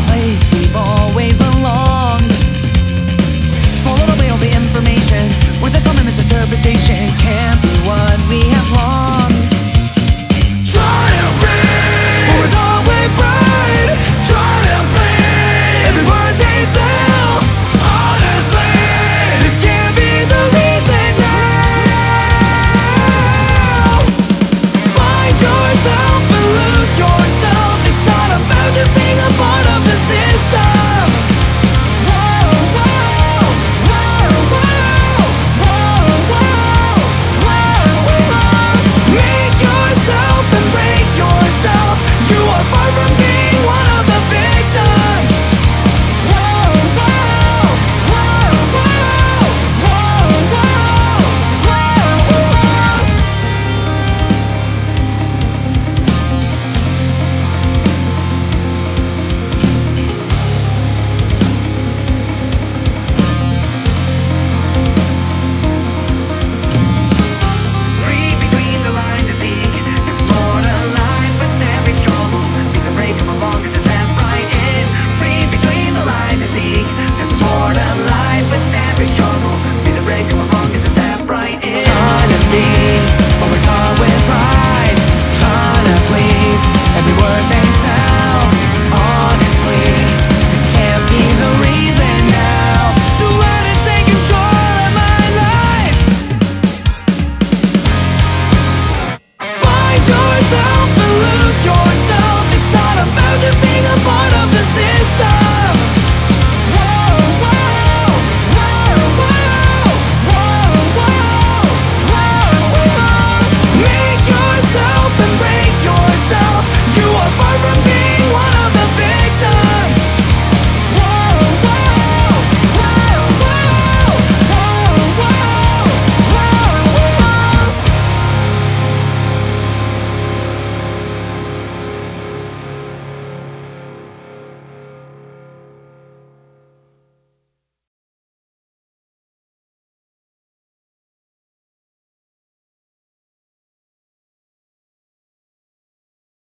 the place we've always belonged. Swallowed away all the information with a common misinterpretation. Can't